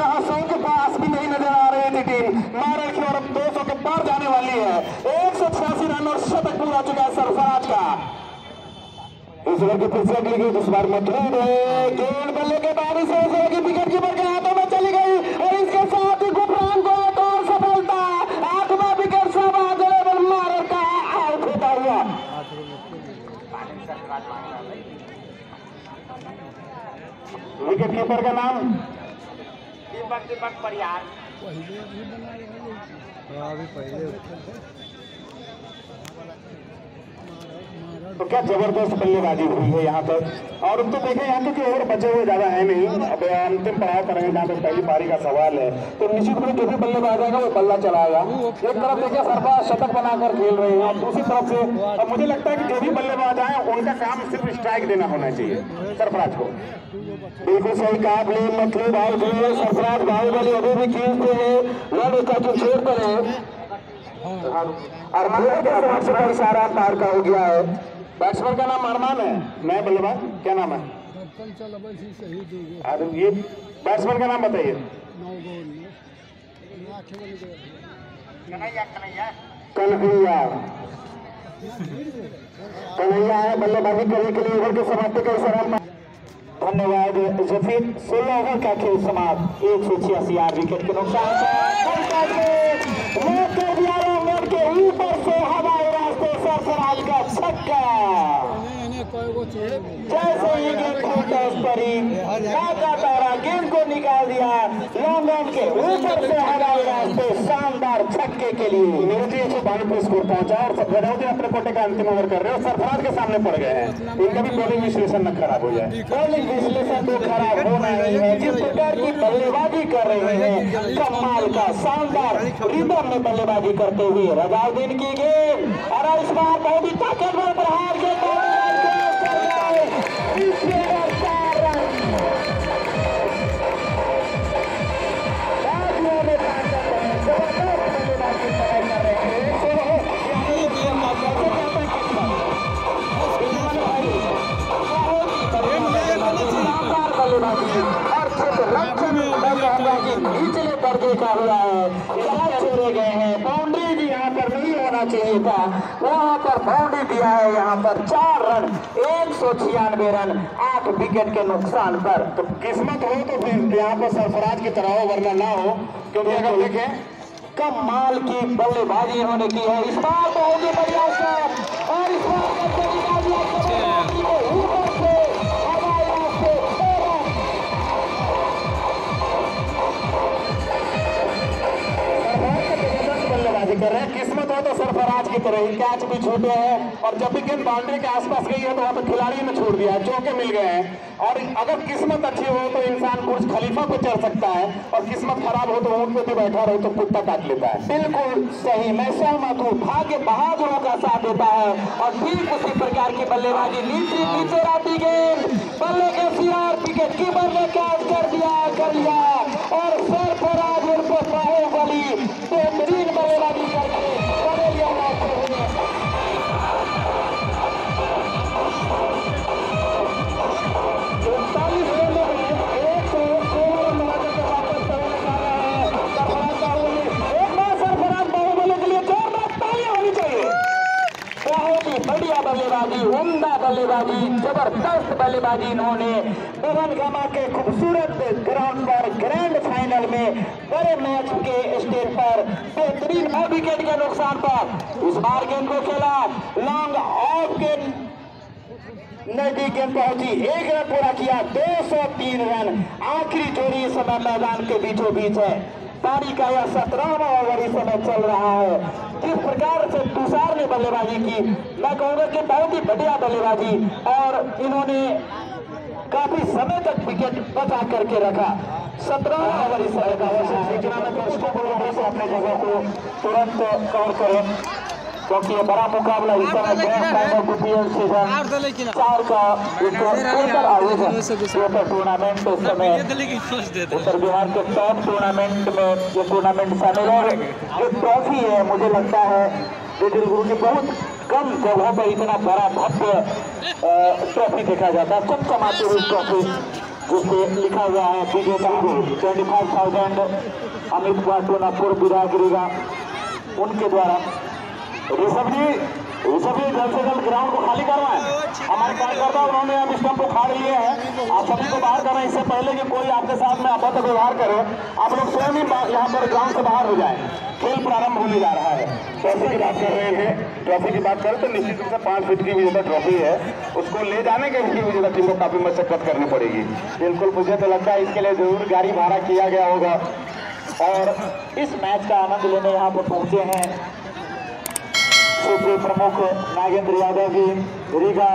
कहा सौ पास भी नहीं नज़र आ रही थी टीम। मारे की और दो सौ के पार जाने वाली है। एक सौ छियासी रन और शतक पूरा चुका है सरफराज का। इस ओवर की फिर अगली गेंद, इस बार मज़बूत है। गेंद बल्ले के बाद इस ओवर की विकेट कीपर के हाथों में चली गई और इसके साथ ही गुफरान को एक और सफलता आठवां विकेट शाहबाज लेवल मारर का आउट होता हुआ। विकेट कीपर का नाम दीपक दीपक परिहार। हाँ अभी पहले। तो क्या ज़बरदस्त बल्लेबाजी हुई है यहाँ पर? और तो देखें यहाँ क्योंकि ओवर बचे हुए ज़्यादा है नहीं। अब अंतिम पड़ाव करेंगे जहाँ तक पहली पारी का सवाल है। तो निश्चित रूप जो भी बल्लेबाज आएगा वो बल्ला चलाएगा। एक तरफ़ देखिए सरफा शतक बनाकर खेल रहे हैं। और दूसरी तरफ़ से, अब मुझे लगता है कि जो भी बल्लेबाज आए, उनका काम सिर्फ़ स्ट्राइक देना होना चाहिए। सरफराज को। बिल्कुल सही कहा आपने मतलब आउट हुए सरफराज बाहुबली अभी भी खींचते हैं। लड़ का जो छोड़ते हैं, अरमान के इशारा पार का हो गया है। बैट्समैन का नाम अरमान है। मैं बल्लेबाज, क्या नाम है? अरे ये बैट्समैन का नाम बताइए। कन्हैया कन्हैया। है, बल्लेबाजी करने के लिए ओवर के समाप्ति का इशारा धन्यवाद जफीर सोलह ओवर का खेल समाप्त। एक सौ छियासी आठ विकेट के नुकसान पर वो कर दिया रंगन के ऊपर से हवाई रास्ते सरफराज का छक्का इन्हें इन्हें कई गो छोड़े जैसे ही गेंद उस पर ही काका तारा गेंद को निकाल दिया लॉन्ग ऑन के ऊपर से हवाई रास्ते शानदार छक्के के लिए। मेरे जी एक सौ बानवे पे स्कोर पहुँचा और सब गजौती अपने कोटे का अंतिम ओवर कर रहे हो सरफराज के सामने पड़ गए हैं। इनका भी बॉलिंग विश्लेषण न खराब हो जाए। बॉलिंग विश्लेषण तो खराब होना ही है। जिस प्रकार की बल्लेबाजी कर रहे हैं कमाल का शानदार रिदम में बल्लेबाजी करते हुए रजाउद्दीन की गेंद और इस बार बहुत ही ताकतवर प्रहार के और क्षेत्र निचले दर्जे का हुआ है। छोड़े गए हैं। बाउंड्री भी यहाँ पर नहीं होना चाहिए था। वहाँ पर बाउंड्री दिया है यहाँ पर। चार रन एक सौ छियानवे रन आठ विकेट के नुकसान पर। तो किस्मत हो तो फिर यहाँ पर सरफराज की तरह हो वरना ना हो। क्योंकि अगर देखें कमाल की बल्लेबाजी इन्होंने की है। इस बार बहुत ही बढ़िया और इस बार तो सरफराज की तरह ही कैच भी छूटे हैं। और जब भी गेंद बाउंड्री के आसपास गई है तो वहाँ पे खिलाड़ी ने छोड़ दिया है चौके मिल गए हैं। और अगर किस्मत अच्छी हो तो इंसान बुर्ज खलीफा पे चढ़ सकता है, और किस्मत खराब हो तो ऊँट पे भी बैठा रहे तो कुत्ता काट लेता है। बिल्कुल सही, मैं सहमत हूँ। भाग्य बहादुरों का साथ देता है, और ठीक उसी प्रकार की बल्लेबाजी। नीचे नीचे आती गेंद। बल्ले के सियार विकेट कीपर ने कैच कर दिया, कर लिया। और सरफराज उनको बल्लेबाजी उमदा बल्लेबाजी, ज़बरदस्त बल्लेबाजी इन्होंने। पवन गमा के खूबसूरत ग्राउंड पर ग्रैंड फाइनल में बड़े मैच के स्टेज पर बेहतरीन नौ विकेट के नुकसान पर इस बार गेंद को खेला। लॉन्ग ऑफ़ के नज़दीक गेंद पहुँची। एक रन पूरा किया 203 रन। आखिरी जोड़ी समय मैदान के बीचों बीच है। पारी का यह सत्रहवा ओवर इस समय चल रहा है। जिस प्रकार से तुषार ने बल्लेबाजी की मैं कहूँगा कि बहुत ही बढ़िया बल्लेबाजी और इन्होंने काफ़ी समय तक विकेट बचा करके रखा सत्रह ओवर इस समय का है सूचना में तो अपने जगह को तुरंत कवर करें क्योंकि ये बड़ा मुकाबला इस समय ग्रैंड फाइनल बीपीएल सीज़न चार का एक उत्तर आयोजन उत्तर टूर्नामेंट इस समय उत्तर बिहार के टॉप टूर्नामेंट में ये टूर्नामेंट शामिल है जो ट्रॉफी है मुझे लगता है रिटिल गुरु की बहुत कम जगहों पर इतना बड़ा भव्य ट्रॉफी देखा जाता है। चमचमाती हुई ट्रॉफी जिसपे लिखा हुआ है विजेता को twenty five thousand Amit Kumar Tonapur विधायक रीगा उनके द्वारा ऋषभ जी ऋषभ जी जल्द से जल्द ग्राउंड को खाली करवाएँ हमारे कार्यकर्ता, उन्होंने अब स्टम्प उखाड़ लिए हैं। आप सभी को बाहर कर इससे पहले कि कोई आपके साथ में अभद्र व्यवहार करे, आप लोग स्वयं ही यहाँ पर ग्राउंड से बाहर हो जाए। खेल प्रारंभ होने जा रहा है। ट्रॉफी की बात कर रहे हैं। ट्रॉफी की बात करें तो निश्चित रूप से पाँच फीट की विजेता ट्रॉफी है। उसको ले जाने के लिए विजेता टीम को काफ़ी मशक्कत करनी पड़ेगी। बिल्कुल मुझे तो लगता है इसके लिए ज़रूर गाड़ी भाड़ा किया गया होगा। और इस मैच का आनंद लेने यहाँ पर पहुँचे हैं। सूफी प्रमुख नागेंद्र यादव जी रीगा